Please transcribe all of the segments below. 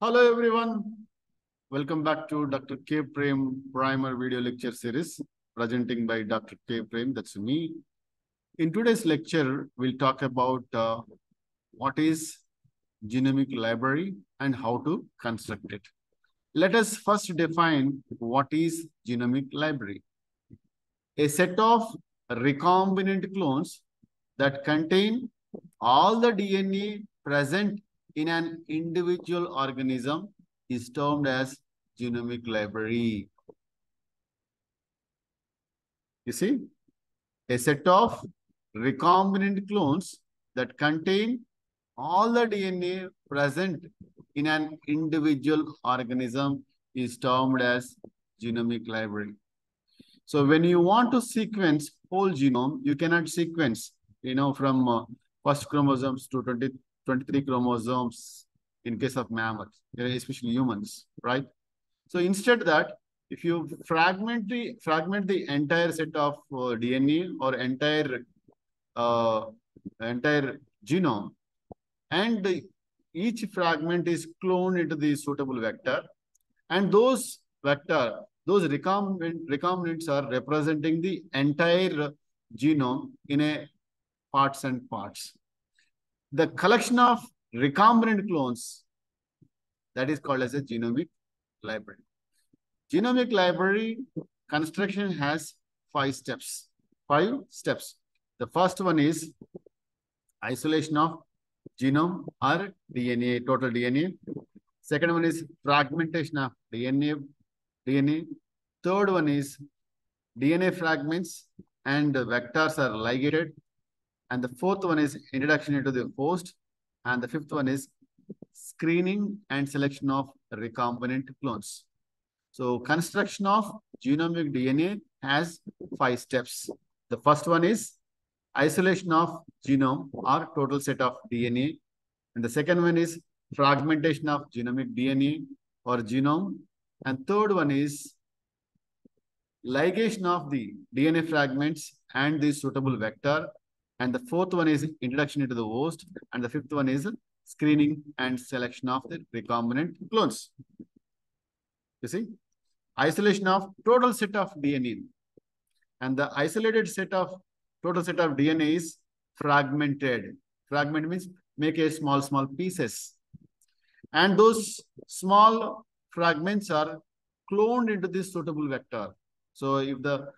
Hello everyone. Welcome back to Dr. K. Prem Primer Video Lecture Series presenting by Dr. K. Prem. That's me. In today's lecture, we'll talk about uh, what is genomic library and how to construct it. Let us first define what is genomic library. A set of recombinant clones that contain all the DNA present in an individual organism is termed as genomic library. You see, a set of recombinant clones that contain all the DNA present in an individual organism is termed as genomic library. So when you want to sequence whole genome, you cannot sequence, you know, from uh, first chromosomes to 20, 23 chromosomes in case of mammals, especially humans, right? So instead that, if you fragment the fragment the entire set of uh, DNA or entire uh, entire genome, and each fragment is cloned into the suitable vector, and those vector those recombinant, recombinants are representing the entire genome in a parts and parts. The collection of recombinant clones that is called as a genomic library. Genomic library construction has five steps. Five steps. The first one is isolation of genome or DNA, total DNA. Second one is fragmentation of DNA, DNA. Third one is DNA fragments and vectors are ligated. And the fourth one is introduction into the host. And the fifth one is screening and selection of recombinant clones. So construction of genomic DNA has five steps. The first one is isolation of genome or total set of DNA. And the second one is fragmentation of genomic DNA or genome. And third one is ligation of the DNA fragments and the suitable vector. And the fourth one is introduction into the host. And the fifth one is screening and selection of the recombinant clones. You see, isolation of total set of DNA. And the isolated set of total set of DNA is fragmented. Fragment means make a small, small pieces. And those small fragments are cloned into this suitable vector. So if the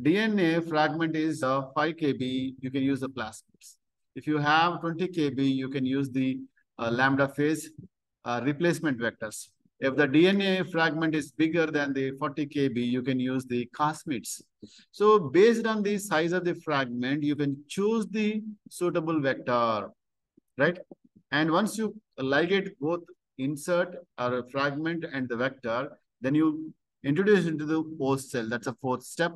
DNA fragment is uh, 5 kb, you can use the plasmids. If you have 20 kb, you can use the uh, lambda phage uh, replacement vectors. If the DNA fragment is bigger than the 40 kb, you can use the cosmids. So based on the size of the fragment, you can choose the suitable vector, right? And once you ligate both insert or fragment and the vector, then you introduce into the host cell. That's a fourth step.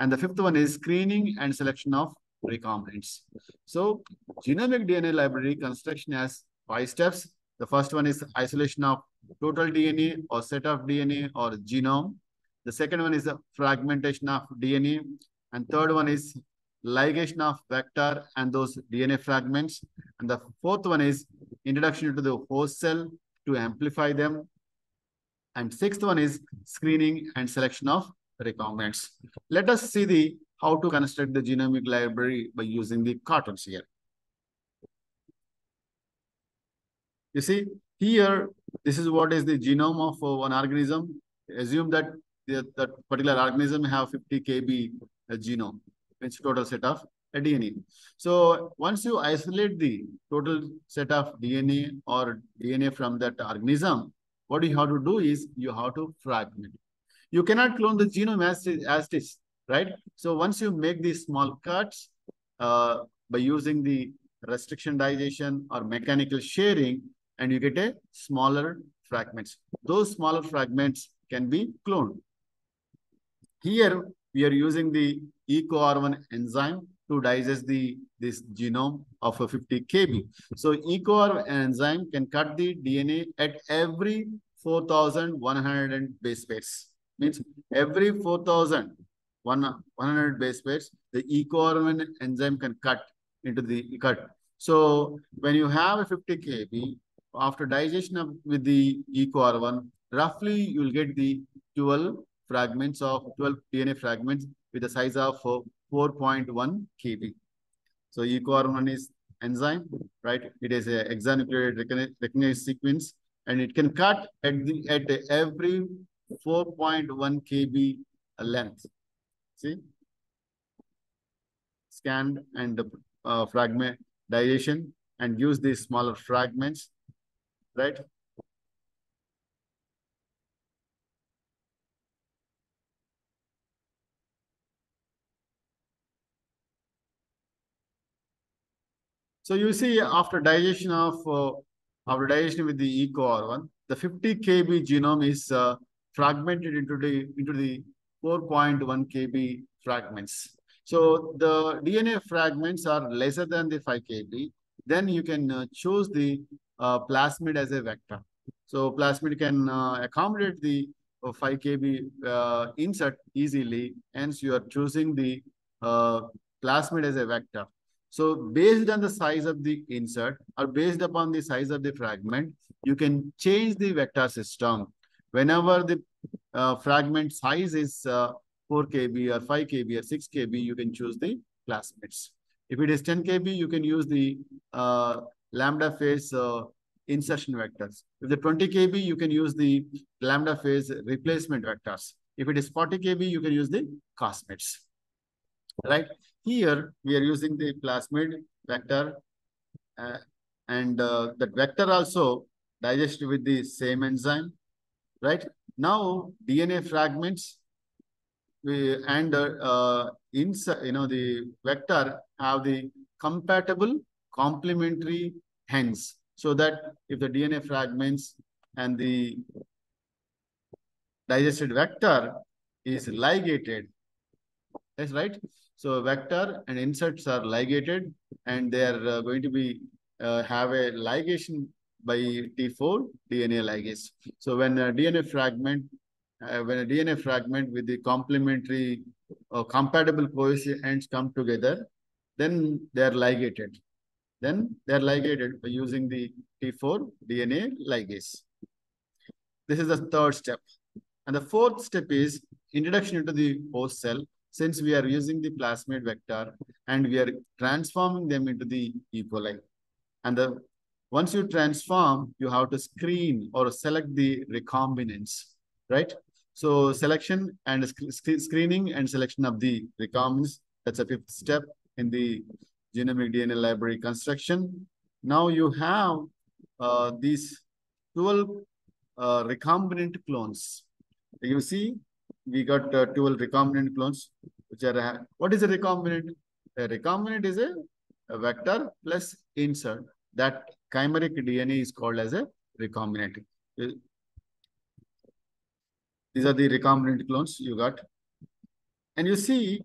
And the fifth one is screening and selection of recombinants. So genomic DNA library construction has five steps. The first one is isolation of total DNA or set of DNA or genome. The second one is the fragmentation of DNA. And third one is ligation of vector and those DNA fragments. And the fourth one is introduction into the host cell to amplify them. And sixth one is screening and selection of recombinants. Let us see the how to construct the genomic library by using the cartoons here. You see, here, this is what is the genome of uh, one organism. Assume that the, that particular organism have 50 kb uh, genome, which total set of uh, DNA. So once you isolate the total set of DNA or DNA from that organism, what you have to do is you have to fragment. You cannot clone the genome as, as it is, right? So once you make these small cuts uh, by using the restriction digestion or mechanical shearing, and you get a smaller fragments. Those smaller fragments can be cloned. Here, we are using the EcoR1 enzyme to digest the this genome of a 50 kb. So EcoR enzyme can cut the DNA at every 4,100 base pairs. Means every 4,100 base pairs, the EcoR1 enzyme can cut into the cut. So when you have a 50 kb, after digestion of with the EcoR1, roughly you will get the 12 fragments of 12 DNA fragments with the size of uh, 4.1 kb. So EcoR1 is enzyme, right? It is a hexanucleotide recognized sequence, and it can cut at the at every 4.1 kb length. See, scanned and uh, fragment digestion and use these smaller fragments, right? So you see after digestion of, uh, after digestion with the EcoR1, the 50 kb genome is uh, fragmented into the, into the 4.1 kb fragments. So the DNA fragments are lesser than the 5 kb. Then you can uh, choose the uh, plasmid as a vector. So plasmid can uh, accommodate the uh, 5 kb uh, insert easily. Hence, you are choosing the uh, plasmid as a vector. So based on the size of the insert or based upon the size of the fragment, you can change the vector system. Whenever the uh, fragment size is uh, 4 kb or 5 kb or 6 kb, you can choose the plasmids. If it is 10 kb, you can use the uh, lambda phage uh, insertion vectors. If the 20 kb, you can use the lambda phage replacement vectors. If it is 40 kb, you can use the cosmids. Right? Here, we are using the plasmid vector uh, and uh, that vector also digested with the same enzyme, right? Now, DNA fragments and uh, inside, you know, the vector have the compatible complementary hands so that if the DNA fragments and the digested vector is ligated, that's right. So vector and inserts are ligated and they are uh, going to be uh, have a ligation by T4 DNA ligase. So when a DNA fragment, uh, when a DNA fragment with the complementary or compatible coefficients come together, then they are ligated. Then they are ligated by using the T4 DNA ligase. This is the third step. And the fourth step is introduction into the host cell since we are using the plasmid vector and we are transforming them into the E. coli. And the, once you transform, you have to screen or select the recombinants, right? So selection and sc screening and selection of the recombinants, that's a fifth step in the genomic DNA library construction. Now you have uh, these 12 uh, recombinant clones. You see we got uh, 12 recombinant clones, which are, uh, what is a recombinant? A recombinant is a, a, vector plus insert. That chimeric DNA is called as a recombinant. These are the recombinant clones you got. And you see,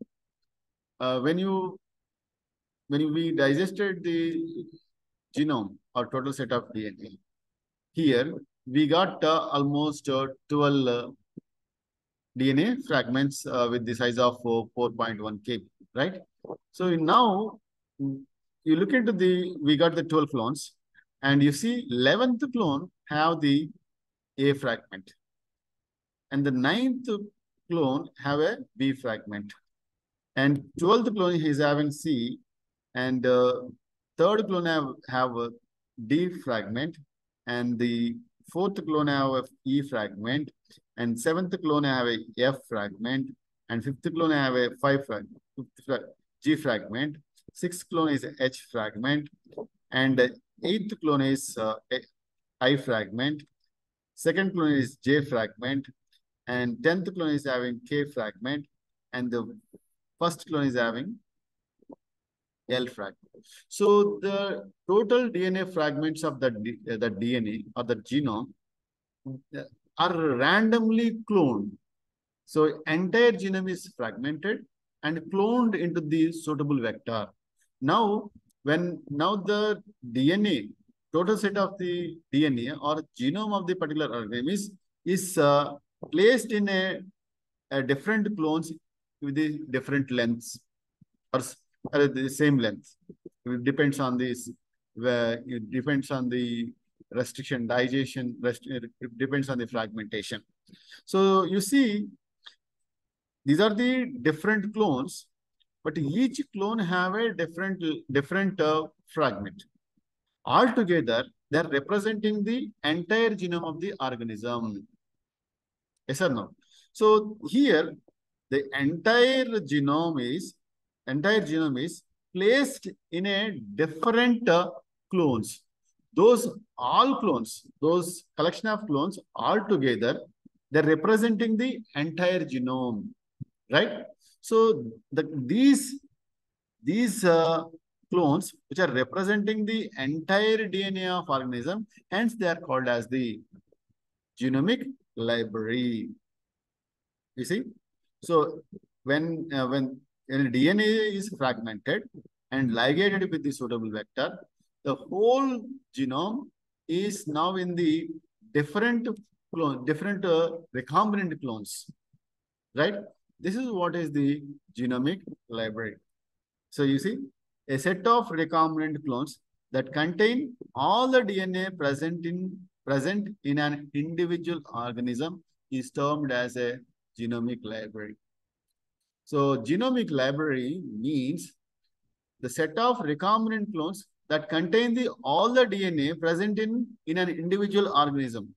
uh, when you, when we digested the genome or total set of DNA, here we got uh, almost uh, 12 DNA fragments uh, with the size of 4.1 kb, right? So now you look into the, we got the 12 clones and you see 11th clone have the A fragment. And the ninth clone have a B fragment. And 12th clone is having C. And uh, third clone have, have a D fragment. And the fourth clone have a E fragment. And seventh clone have a F fragment, and fifth clone have a five G fragment, sixth clone is H fragment, and eighth clone is uh, I fragment, second clone is J fragment, and tenth clone is having K fragment, and the first clone is having L fragment. So the total DNA fragments of the, the DNA or the genome are randomly cloned. So entire genome is fragmented and cloned into the suitable vector. Now, when now the DNA, total set of the DNA or genome of the particular organism is, is uh, placed in a, a different clones with the different lengths or, or the same length. It depends on this, where it depends on the restriction, digestion, rest, depends on the fragmentation. So you see, these are the different clones, but each clone have a different, different uh, fragment. Altogether, they're representing the entire genome of the organism. Yes or no? So here, the entire genome is, entire genome is placed in a different uh, clones. Those all clones, those collection of clones all together, they're representing the entire genome, right? So the, these, these uh, clones, which are representing the entire DNA of organism, hence they are called as the genomic library. You see? So when, uh, when, when DNA is fragmented and ligated with the suitable vector, the whole genome is now in the different clone, different uh, recombinant clones, right? This is what is the genomic library. So you see, a set of recombinant clones that contain all the DNA present in present in an individual organism is termed as a genomic library. So genomic library means the set of recombinant clones that contain the all the DNA present in, in an individual organism,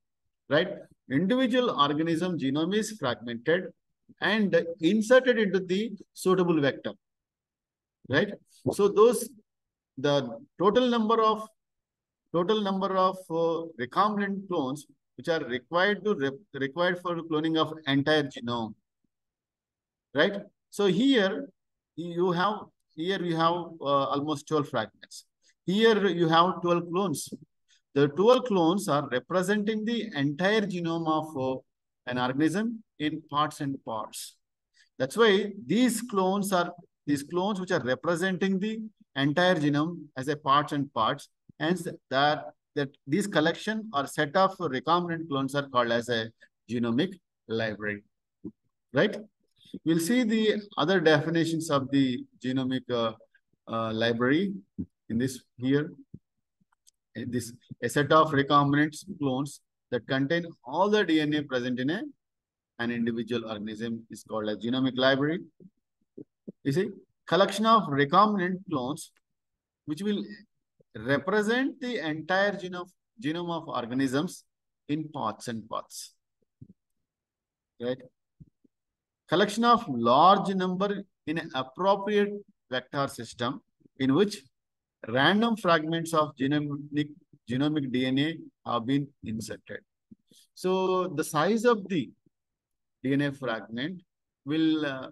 right? Individual organism genome is fragmented and inserted into the suitable vector, right? So those, the total number of, total number of uh, recombinant clones which are required to re required for cloning of entire genome, right? So here you have, here you have uh, almost 12 fragments. Here you have 12 clones. The 12 clones are representing the entire genome of uh, an organism in parts and parts. That's why these clones are these clones which are representing the entire genome as a parts and parts. Hence, that that these collection or set of recombinant clones are called as a genomic library. Right? We'll see the other definitions of the genomic uh, uh, library in this here. This a set of recombinant clones that contain all the DNA present in a, an individual organism is called a genomic library. You see, collection of recombinant clones which will represent the entire genome, genome of organisms in parts and parts. Right? Collection of large number in an appropriate vector system in which random fragments of genomic, genomic DNA have been inserted. So the size of the DNA fragment will uh,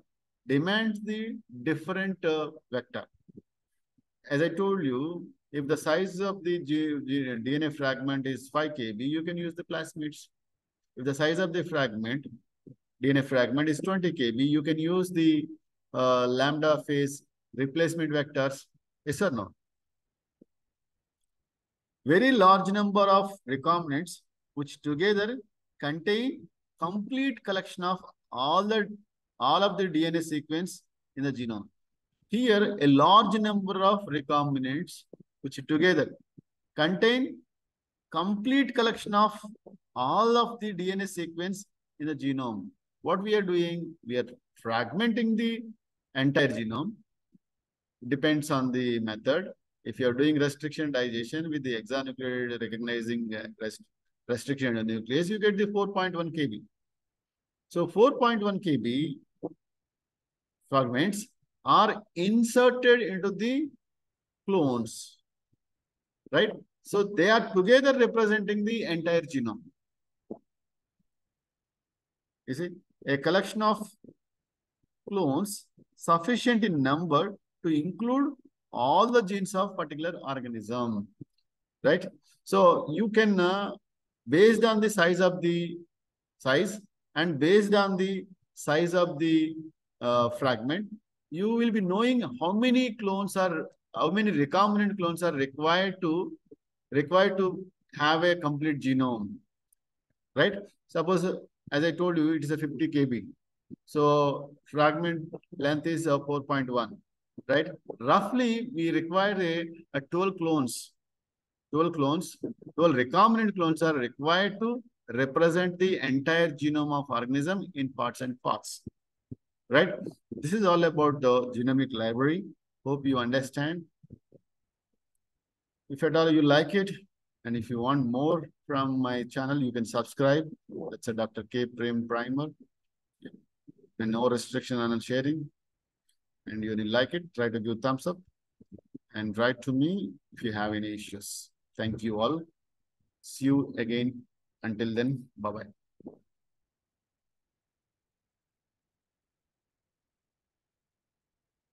demand the different uh, vector. As I told you, if the size of the G G DNA fragment is 5 kb, you can use the plasmids. If the size of the fragment, DNA fragment is 20 kb, you can use the uh, lambda phage replacement vectors. Yes or no? Very large number of recombinants which together contain complete collection of all the all of the DNA sequence in the genome. Here, a large number of recombinants which together contain complete collection of all of the DNA sequence in the genome. What we are doing, we are fragmenting the entire genome. Depends on the method if you're doing restriction digestion with the hexanucleotide recognizing uh, rest, restriction nuclease, you get the 4.1 kb. So 4.1 kb fragments are inserted into the clones, right? So they are together representing the entire genome. You see, a collection of clones sufficient in number to include all the genes of particular organism, right? So you can, uh, based on the size of the size and based on the size of the uh, fragment, you will be knowing how many clones are, how many recombinant clones are required to, required to have a complete genome, right? Suppose, as I told you, it is a 50 kb. So fragment length is uh, 4.1 right? Roughly, we require a, a 12 clones 12 clones, 12 recombinant clones are required to represent the entire genome of organism in parts and parts. Right? This is all about the genomic library. Hope you understand. If at all you like it, and if you want more from my channel, you can subscribe. That's a Dr. K. Prem Primer. And no restriction on sharing. And you like it, try to give thumbs up. And write to me if you have any issues. Thank you all. See you again. Until then, bye-bye.